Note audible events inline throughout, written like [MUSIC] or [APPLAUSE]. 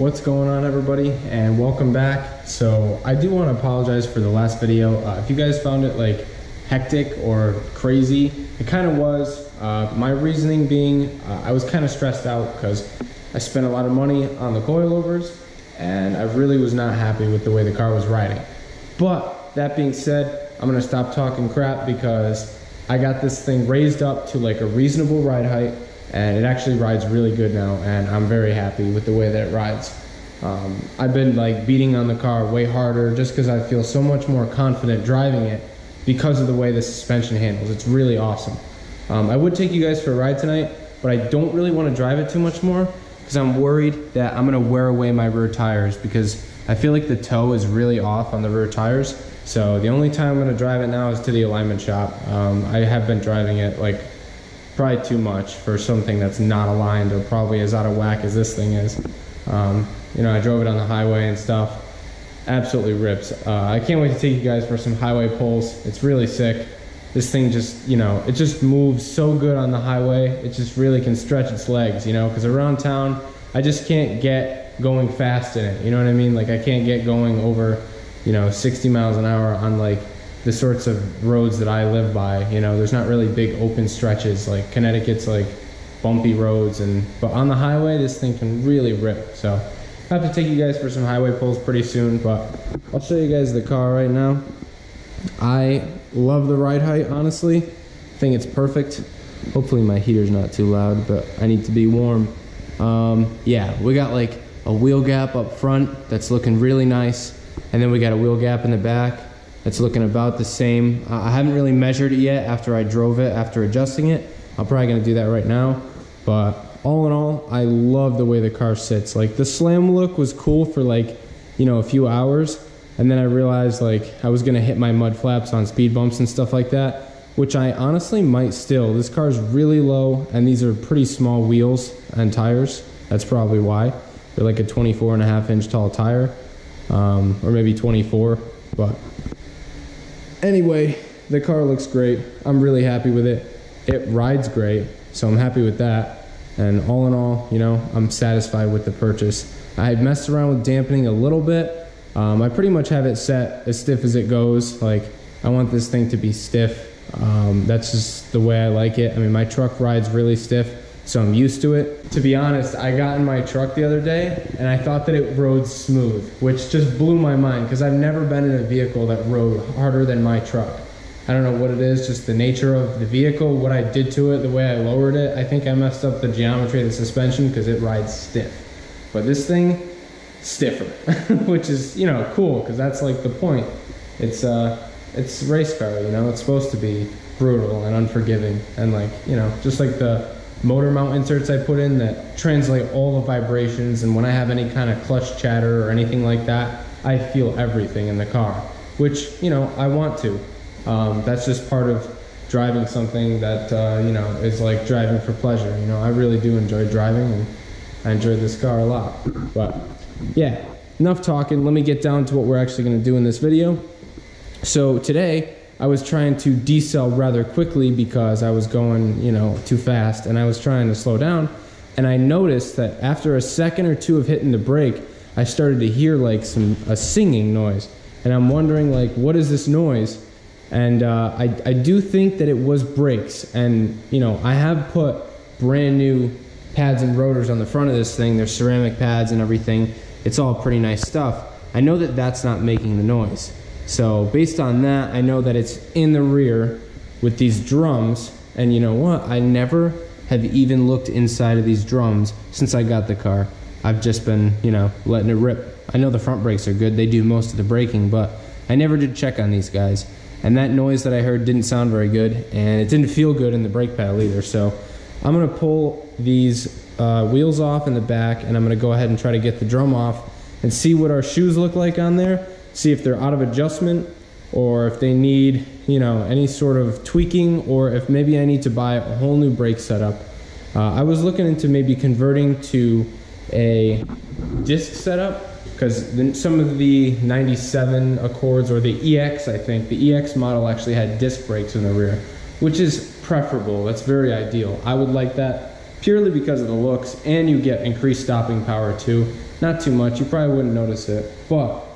What's going on everybody and welcome back. So I do want to apologize for the last video. Uh, if you guys found it like hectic or crazy, it kind of was. Uh, my reasoning being uh, I was kind of stressed out because I spent a lot of money on the coilovers and I really was not happy with the way the car was riding. But that being said, I'm gonna stop talking crap because I got this thing raised up to like a reasonable ride height and it actually rides really good now and I'm very happy with the way that it rides. Um, I've been like beating on the car way harder just because I feel so much more confident driving it because of the way the suspension handles. It's really awesome. Um, I would take you guys for a ride tonight, but I don't really want to drive it too much more because I'm worried that I'm going to wear away my rear tires because I feel like the toe is really off on the rear tires. So the only time I'm going to drive it now is to the alignment shop. Um, I have been driving it like probably too much for something that's not aligned or probably as out of whack as this thing is. Um, you know, I drove it on the highway and stuff. Absolutely rips. Uh, I can't wait to take you guys for some highway pulls. It's really sick. This thing just, you know, it just moves so good on the highway. It just really can stretch its legs, you know, because around town, I just can't get going fast in it. You know what I mean? Like I can't get going over, you know, 60 miles an hour on like the sorts of roads that I live by. You know, there's not really big open stretches like Connecticut's like bumpy roads and but on the highway this thing can really rip. So I have to take you guys for some highway pulls pretty soon, but I'll show you guys the car right now. I love the ride height, honestly. I think it's perfect. Hopefully my heater's not too loud, but I need to be warm. Um, yeah, we got like a wheel gap up front that's looking really nice. And then we got a wheel gap in the back it's looking about the same. Uh, I haven't really measured it yet after I drove it, after adjusting it. I'm probably gonna do that right now. But all in all, I love the way the car sits. Like the slam look was cool for like, you know, a few hours. And then I realized like I was gonna hit my mud flaps on speed bumps and stuff like that, which I honestly might still. This car's really low and these are pretty small wheels and tires. That's probably why. They're like a 24 and a half inch tall tire, um, or maybe 24, but Anyway, the car looks great. I'm really happy with it. It rides great, so I'm happy with that. And all in all, you know, I'm satisfied with the purchase. I messed around with dampening a little bit. Um, I pretty much have it set as stiff as it goes. Like, I want this thing to be stiff. Um, that's just the way I like it. I mean, my truck rides really stiff so I'm used to it. To be honest, I got in my truck the other day and I thought that it rode smooth, which just blew my mind because I've never been in a vehicle that rode harder than my truck. I don't know what it is, just the nature of the vehicle, what I did to it, the way I lowered it. I think I messed up the geometry of the suspension because it rides stiff. But this thing, stiffer, [LAUGHS] which is, you know, cool because that's like the point. It's, uh, it's race car, you know, it's supposed to be brutal and unforgiving and like, you know, just like the motor mount inserts I put in that translate all the vibrations and when I have any kind of clutch chatter or anything like that, I feel everything in the car, which, you know, I want to. Um, that's just part of driving something that, uh, you know, is like driving for pleasure. You know, I really do enjoy driving and I enjoy this car a lot. But yeah, enough talking. Let me get down to what we're actually going to do in this video. So today, I was trying to decel rather quickly because I was going, you know, too fast and I was trying to slow down. And I noticed that after a second or two of hitting the brake, I started to hear like some a singing noise. And I'm wondering like, what is this noise? And uh, I, I do think that it was brakes. And, you know, I have put brand new pads and rotors on the front of this thing. They're ceramic pads and everything. It's all pretty nice stuff. I know that that's not making the noise. So based on that, I know that it's in the rear with these drums. And you know what? I never have even looked inside of these drums since I got the car. I've just been, you know, letting it rip. I know the front brakes are good. They do most of the braking, but I never did check on these guys. And that noise that I heard didn't sound very good, and it didn't feel good in the brake pedal either. So I'm gonna pull these uh, wheels off in the back, and I'm gonna go ahead and try to get the drum off and see what our shoes look like on there see if they're out of adjustment or if they need, you know, any sort of tweaking or if maybe I need to buy a whole new brake setup. Uh, I was looking into maybe converting to a disc setup because some of the 97 Accords or the EX, I think, the EX model actually had disc brakes in the rear, which is preferable. That's very ideal. I would like that purely because of the looks and you get increased stopping power too. Not too much, you probably wouldn't notice it, but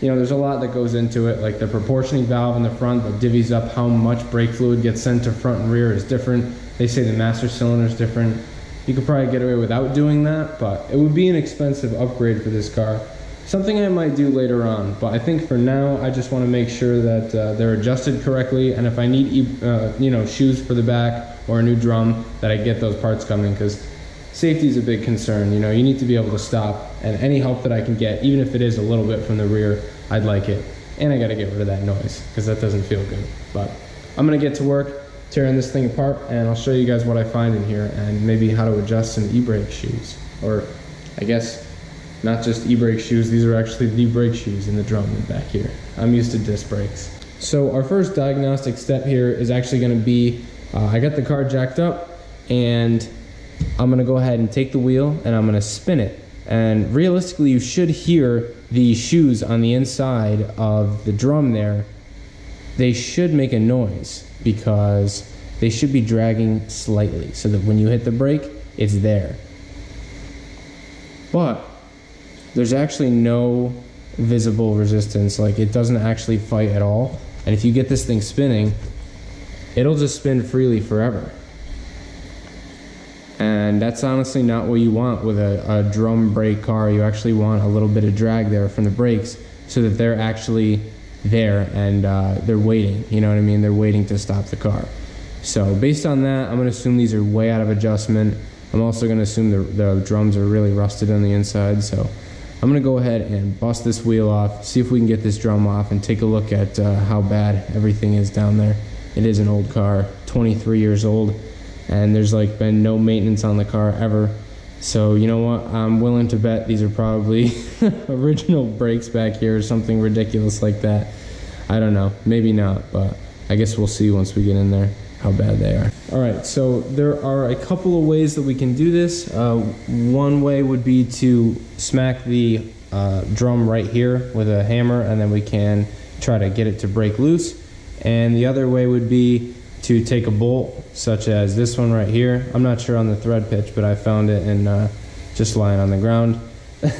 you know, there's a lot that goes into it, like the proportioning valve in the front that divvies up how much brake fluid gets sent to front and rear is different. They say the master cylinder is different. You could probably get away without doing that, but it would be an expensive upgrade for this car. Something I might do later on, but I think for now I just want to make sure that uh, they're adjusted correctly, and if I need uh, you know shoes for the back or a new drum, that I get those parts coming because safety is a big concern. You know, you need to be able to stop, and any help that I can get, even if it is a little bit from the rear, I'd like it. And I got to get rid of that noise because that doesn't feel good. But I'm gonna get to work tearing this thing apart, and I'll show you guys what I find in here and maybe how to adjust some e-brake shoes, or I guess not just e-brake shoes, these are actually the brake shoes in the drum back here. I'm used to disc brakes. So our first diagnostic step here is actually gonna be, uh, I got the car jacked up and I'm gonna go ahead and take the wheel and I'm gonna spin it. And realistically, you should hear the shoes on the inside of the drum there. They should make a noise because they should be dragging slightly so that when you hit the brake, it's there. But there's actually no visible resistance. Like it doesn't actually fight at all. And if you get this thing spinning, it'll just spin freely forever. And that's honestly not what you want with a, a drum brake car. You actually want a little bit of drag there from the brakes so that they're actually there and uh, they're waiting. You know what I mean? They're waiting to stop the car. So based on that, I'm gonna assume these are way out of adjustment. I'm also gonna assume the, the drums are really rusted on the inside. So I'm gonna go ahead and bust this wheel off, see if we can get this drum off and take a look at uh, how bad everything is down there. It is an old car, 23 years old, and there's like been no maintenance on the car ever. So you know what, I'm willing to bet these are probably [LAUGHS] original brakes back here or something ridiculous like that. I don't know, maybe not, but I guess we'll see once we get in there how bad they are. All right, so there are a couple of ways that we can do this. Uh, one way would be to smack the uh, drum right here with a hammer and then we can try to get it to break loose. And the other way would be to take a bolt such as this one right here. I'm not sure on the thread pitch, but I found it and uh, just lying on the ground.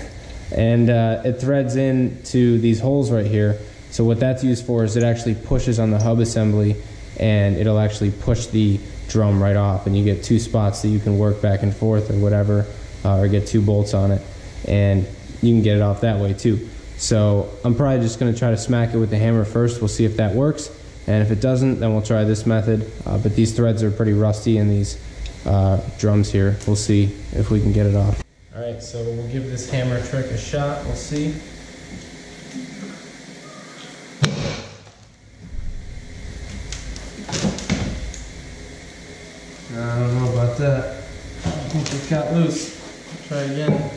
[LAUGHS] and uh, it threads into these holes right here. So what that's used for is it actually pushes on the hub assembly and it'll actually push the drum right off and you get two spots that you can work back and forth or whatever uh, or get two bolts on it and you can get it off that way too so I'm probably just going to try to smack it with the hammer first we'll see if that works and if it doesn't then we'll try this method uh, but these threads are pretty rusty in these uh, drums here we'll see if we can get it off all right so we'll give this hammer trick a shot we'll see I don't know about that. I think it got loose. Try again.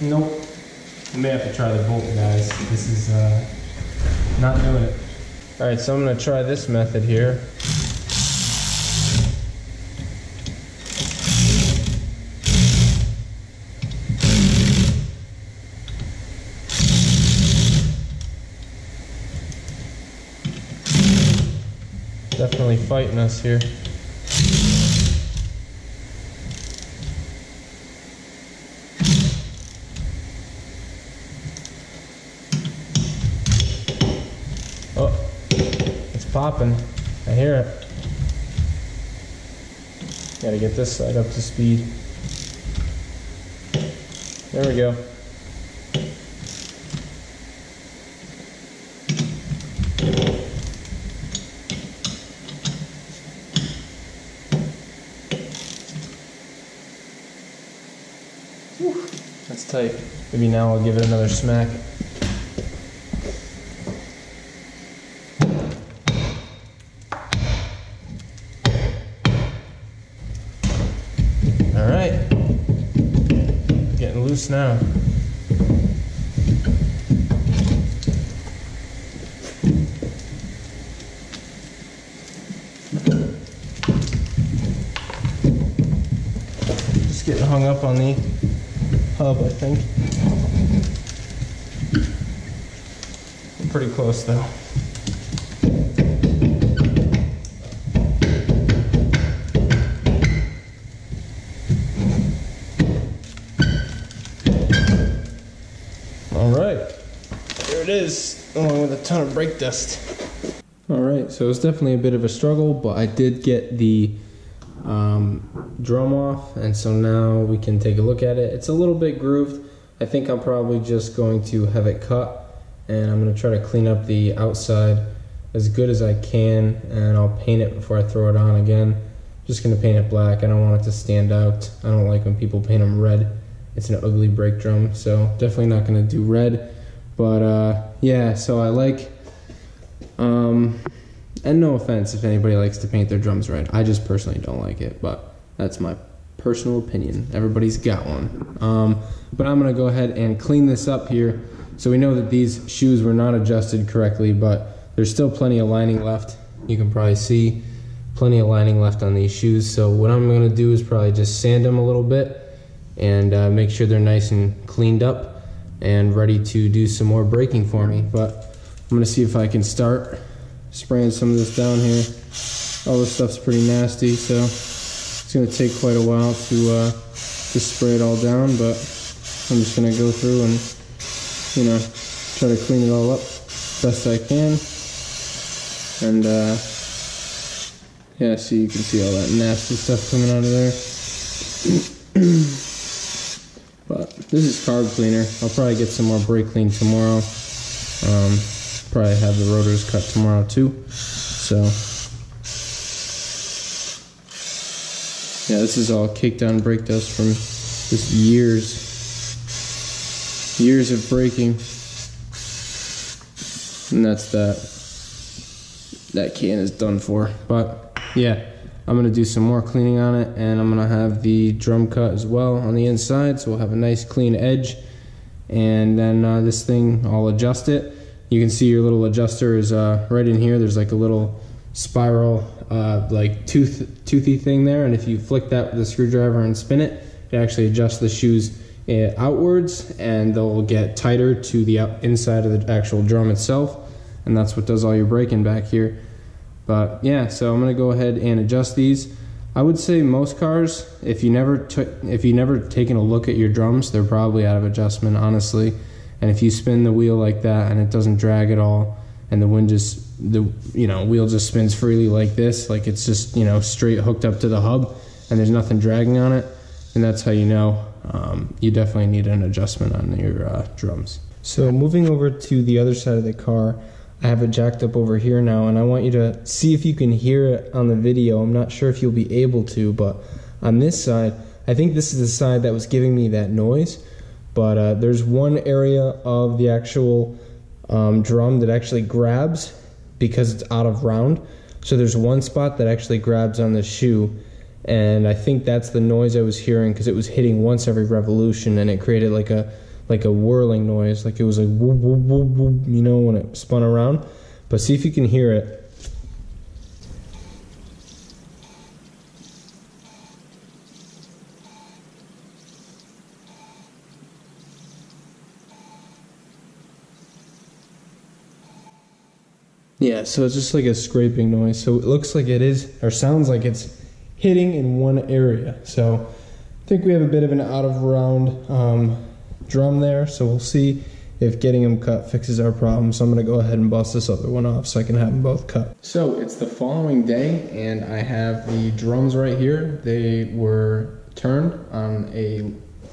Nope. I may have to try the bolt, guys. This is uh, not doing it. All right, so I'm gonna try this method here. Definitely fighting us here. Popping. I hear it. Gotta get this side up to speed. There we go. Whew, that's tight. Maybe now I'll give it another smack. All right. Getting loose now. Just getting hung up on the hub, I think. Pretty close though. Along with a ton of brake dust. All right, so it's definitely a bit of a struggle, but I did get the um, drum off, and so now we can take a look at it. It's a little bit grooved. I think I'm probably just going to have it cut, and I'm gonna try to clean up the outside as good as I can, and I'll paint it before I throw it on again. Just gonna paint it black. I don't want it to stand out. I don't like when people paint them red. It's an ugly brake drum, so definitely not gonna do red. But uh, yeah, so I like, um, and no offense if anybody likes to paint their drums red. I just personally don't like it, but that's my personal opinion. Everybody's got one. Um, but I'm gonna go ahead and clean this up here. So we know that these shoes were not adjusted correctly, but there's still plenty of lining left. You can probably see plenty of lining left on these shoes. So what I'm gonna do is probably just sand them a little bit and uh, make sure they're nice and cleaned up and ready to do some more braking for me. But I'm gonna see if I can start spraying some of this down here. All this stuff's pretty nasty, so it's gonna take quite a while to uh, to spray it all down, but I'm just gonna go through and you know try to clean it all up best I can. And uh, yeah, so you can see all that nasty stuff coming out of there. [CLEARS THROAT] but this is carb cleaner. I'll probably get some more brake clean tomorrow. Um, probably have the rotors cut tomorrow too. So yeah, this is all caked on brake dust from just years, years of braking. And that's that that can is done for. But yeah, I'm gonna do some more cleaning on it and I'm gonna have the drum cut as well on the inside so we'll have a nice clean edge. And then uh, this thing I'll adjust it. You can see your little adjuster is uh, right in here. There's like a little spiral uh, like tooth toothy thing there and if you flick that with a screwdriver and spin it it actually adjusts the shoes uh, outwards and they'll get tighter to the inside of the actual drum itself. And that's what does all your braking back here. But yeah, so I'm gonna go ahead and adjust these. I would say most cars, if you never took, if you never taken a look at your drums, they're probably out of adjustment, honestly. And if you spin the wheel like that and it doesn't drag at all, and the wind just the you know wheel just spins freely like this, like it's just you know straight hooked up to the hub, and there's nothing dragging on it, and that's how you know um, you definitely need an adjustment on your uh, drums. So moving over to the other side of the car. I have it jacked up over here now and I want you to see if you can hear it on the video. I'm not sure if you'll be able to, but on this side, I think this is the side that was giving me that noise, but uh, there's one area of the actual um, drum that actually grabs because it's out of round. So there's one spot that actually grabs on the shoe and I think that's the noise I was hearing because it was hitting once every revolution and it created like a like a whirling noise, like it was like whoop, whoop, whoop, whoop, you know, when it spun around. But see if you can hear it. Yeah, so it's just like a scraping noise. So it looks like it is, or sounds like it's hitting in one area. So I think we have a bit of an out of round um, drum there. So we'll see if getting them cut fixes our problem. So I'm gonna go ahead and bust this other one off so I can have them both cut. So it's the following day and I have the drums right here. They were turned on a,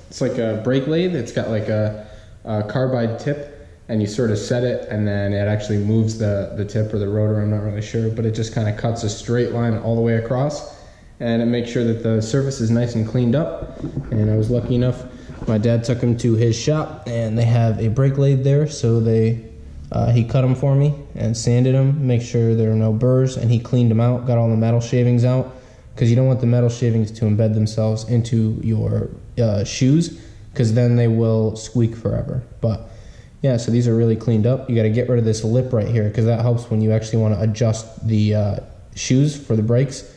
it's like a brake lathe. It's got like a, a carbide tip and you sort of set it and then it actually moves the, the tip or the rotor, I'm not really sure, but it just kind of cuts a straight line all the way across and it makes sure that the surface is nice and cleaned up. And I was lucky enough my dad took him to his shop and they have a brake lathe there so they uh, he cut them for me and sanded them make sure there are no burrs and he cleaned them out got all the metal shavings out because you don't want the metal shavings to embed themselves into your uh, shoes because then they will squeak forever. But yeah so these are really cleaned up. You got to get rid of this lip right here because that helps when you actually want to adjust the uh, shoes for the brakes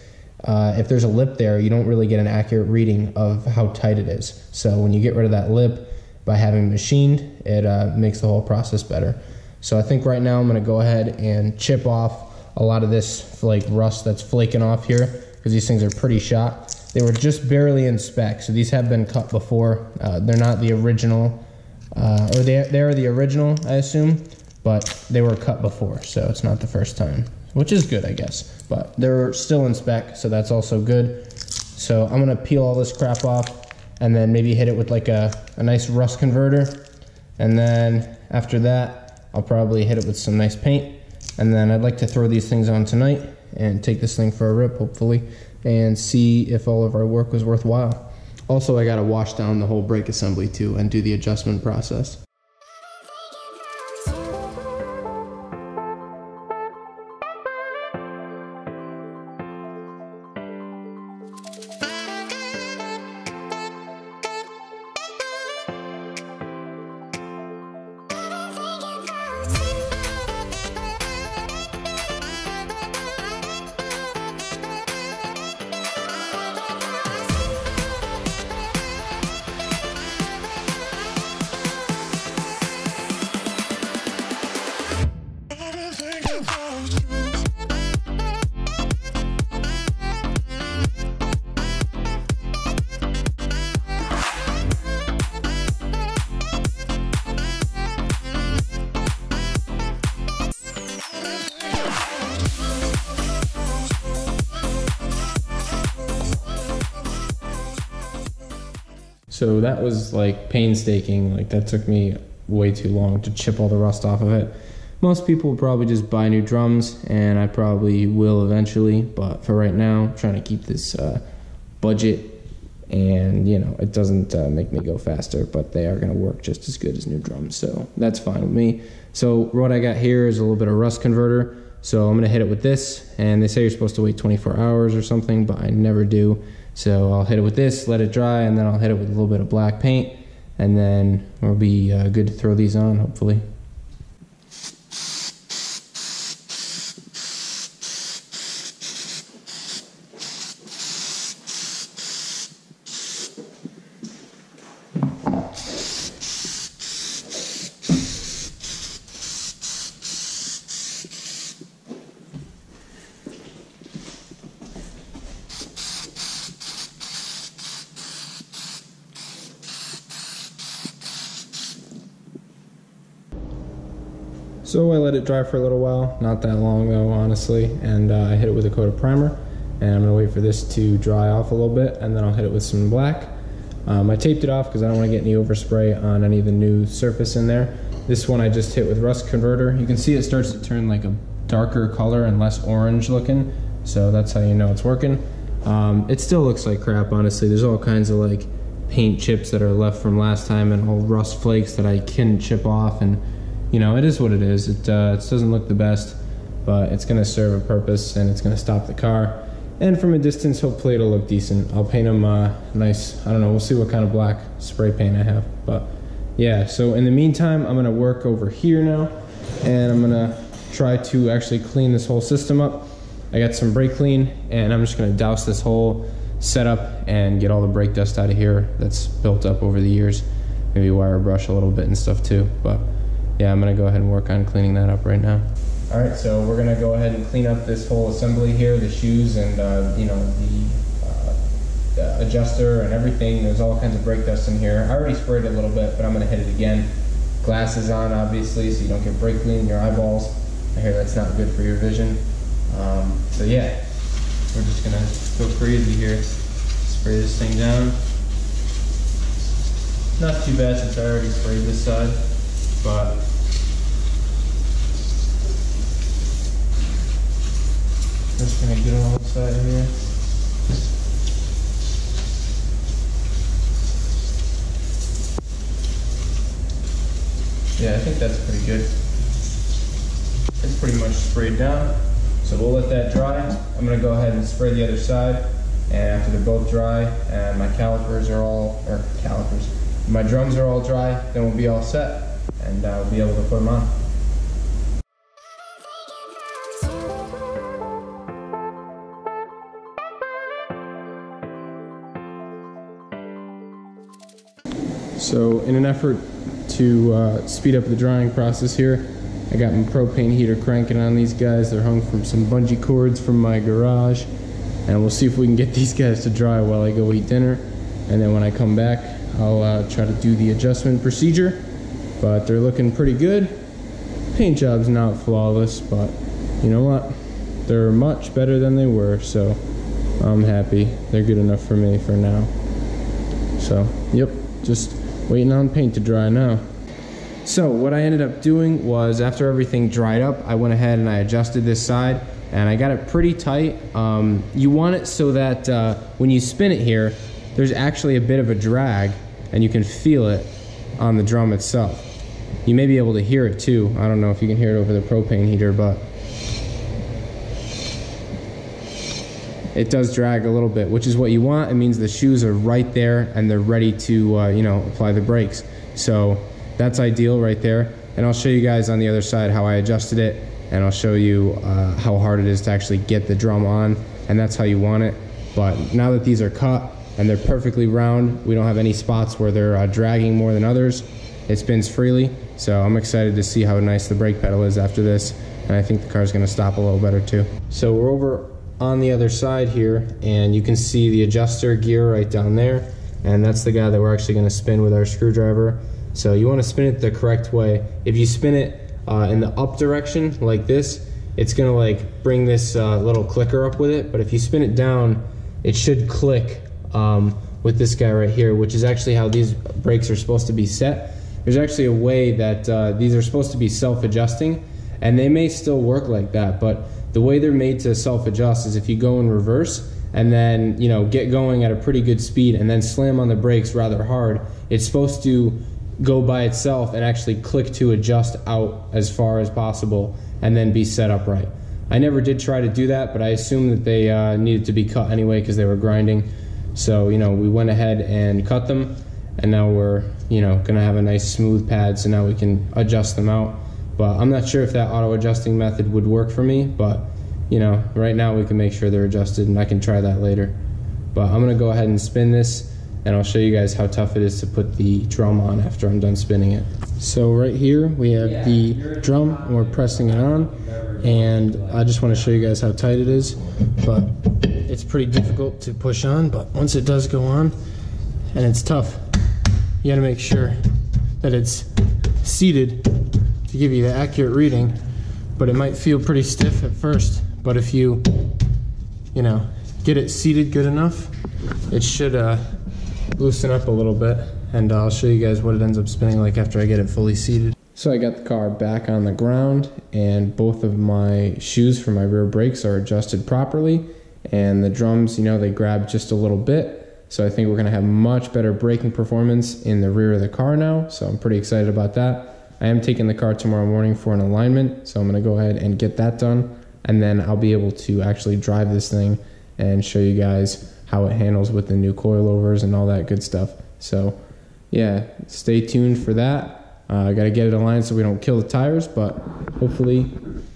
uh, if there's a lip there, you don't really get an accurate reading of how tight it is. So when you get rid of that lip by having machined, it uh, makes the whole process better. So I think right now I'm gonna go ahead and chip off a lot of this like rust that's flaking off here because these things are pretty shot. They were just barely in spec, so these have been cut before. Uh, they're not the original, uh, or they, they are the original, I assume, but they were cut before, so it's not the first time, which is good, I guess. But they're still in spec, so that's also good. So I'm gonna peel all this crap off and then maybe hit it with like a, a nice rust converter. And then after that, I'll probably hit it with some nice paint. And then I'd like to throw these things on tonight and take this thing for a rip, hopefully, and see if all of our work was worthwhile. Also, I gotta wash down the whole brake assembly too and do the adjustment process. So that was like painstaking. Like that took me way too long to chip all the rust off of it. Most people would probably just buy new drums, and I probably will eventually. But for right now, I'm trying to keep this uh, budget, and you know it doesn't uh, make me go faster, but they are going to work just as good as new drums, so that's fine with me. So what I got here is a little bit of rust converter. So I'm going to hit it with this, and they say you're supposed to wait 24 hours or something, but I never do. So I'll hit it with this, let it dry, and then I'll hit it with a little bit of black paint, and then we'll be uh, good to throw these on, hopefully. So I let it dry for a little while, not that long though, honestly, and uh, I hit it with a coat of primer. And I'm gonna wait for this to dry off a little bit, and then I'll hit it with some black. Um, I taped it off because I don't want to get any overspray on any of the new surface in there. This one I just hit with rust converter. You can see it starts to turn like a darker color and less orange looking, so that's how you know it's working. Um, it still looks like crap, honestly. There's all kinds of like paint chips that are left from last time and whole rust flakes that I can chip off and you know, it is what it is. It, uh, it doesn't look the best, but it's going to serve a purpose and it's going to stop the car. And from a distance, hopefully it'll look decent. I'll paint them uh, nice. I don't know. We'll see what kind of black spray paint I have. But yeah, so in the meantime, I'm going to work over here now and I'm going to try to actually clean this whole system up. I got some brake clean and I'm just going to douse this whole setup and get all the brake dust out of here that's built up over the years. Maybe wire brush a little bit and stuff too. But yeah, I'm gonna go ahead and work on cleaning that up right now. All right, so we're gonna go ahead and clean up this whole assembly here, the shoes and uh, you know the, uh, the, adjuster and everything. There's all kinds of brake dust in here. I already sprayed it a little bit, but I'm gonna hit it again. Glasses on, obviously, so you don't get brake clean in your eyeballs. I hear that's not good for your vision. Um, so yeah, we're just gonna go crazy here. Spray this thing down. Not too bad since I already sprayed this side, but Just gonna get on the side here. Yeah, I think that's pretty good. It's pretty much sprayed down. So we'll let that dry. I'm gonna go ahead and spray the other side. And after they're both dry and my calipers are all, or calipers, my drums are all dry, then we'll be all set and we'll be able to put them on. So in an effort to uh, speed up the drying process here, I got my propane heater cranking on these guys. They're hung from some bungee cords from my garage. And we'll see if we can get [LAUGHS] these guys to dry while I go eat dinner. And then when I come back, I'll uh, try to do the adjustment procedure. But they're looking pretty good. paint job's not flawless, but you know what? They're much better than they were, so I'm happy. They're good enough for me for now. So, yep, just waiting on paint to dry now. So what I ended up doing was after everything dried up, I went ahead and I adjusted this side and I got it pretty tight. Um, you want it so that uh, when you spin it here, there's actually a bit of a drag and you can feel it on the drum itself. You may be able to hear it too. I don't know if you can hear it over the propane heater, but it does drag a little bit, which is what you want. It means the shoes are right there and they're ready to, uh, you know, apply the brakes. So that's ideal right there. And I'll show you guys on the other side how I adjusted it and I'll show you uh, how hard it is to actually get the drum on and that's how you want it. But now that these are cut and they're perfectly round, we don't have any spots where they're uh, dragging more than others. It spins freely, so I'm excited to see how nice the brake pedal is after this. And I think the car's gonna stop a little better too. So we're over on the other side here and you can see the adjuster gear right down there. And that's the guy that we're actually gonna spin with our screwdriver. So you wanna spin it the correct way. If you spin it uh, in the up direction like this, it's gonna like bring this uh, little clicker up with it. But if you spin it down, it should click um, with this guy right here, which is actually how these brakes are supposed to be set. There's actually a way that uh, these are supposed to be self-adjusting and they may still work like that, but the way they're made to self-adjust is if you go in reverse and then you know get going at a pretty good speed and then slam on the brakes rather hard, it's supposed to go by itself and actually click to adjust out as far as possible and then be set up right. I never did try to do that, but I assumed that they uh, needed to be cut anyway because they were grinding. So, you know, we went ahead and cut them and now we're, you know, gonna have a nice smooth pad so now we can adjust them out. But I'm not sure if that auto adjusting method would work for me, but you know, right now we can make sure they're adjusted and I can try that later. But I'm gonna go ahead and spin this and I'll show you guys how tough it is to put the drum on after I'm done spinning it. So right here we have the drum and we're pressing it on and I just want to show you guys how tight it is but it's pretty difficult to push on but once it does go on and it's tough you got to make sure that it's seated to give you the accurate reading but it might feel pretty stiff at first but if you you know get it seated good enough it should uh, loosen up a little bit and I'll show you guys what it ends up spinning like after I get it fully seated. So I got the car back on the ground and both of my shoes for my rear brakes are adjusted properly and the drums, you know, they grab just a little bit. So I think we're gonna have much better braking performance in the rear of the car now. So I'm pretty excited about that. I am taking the car tomorrow morning for an alignment. So I'm gonna go ahead and get that done. And then I'll be able to actually drive this thing and show you guys how it handles with the new coilovers and all that good stuff. So yeah, stay tuned for that. Uh, I got to get it aligned so we don't kill the tires, but hopefully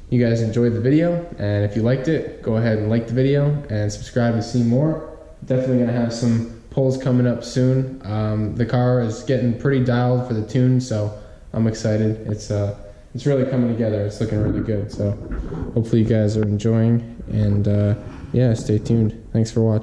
you guys enjoyed the video. And if you liked it, go ahead and like the video and subscribe to see more. Definitely going to have some pulls coming up soon. Um, the car is getting pretty dialed for the tune, so I'm excited. It's uh, it's really coming together. It's looking really good. So hopefully you guys are enjoying. And uh, yeah, stay tuned. Thanks for watching.